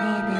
Baby.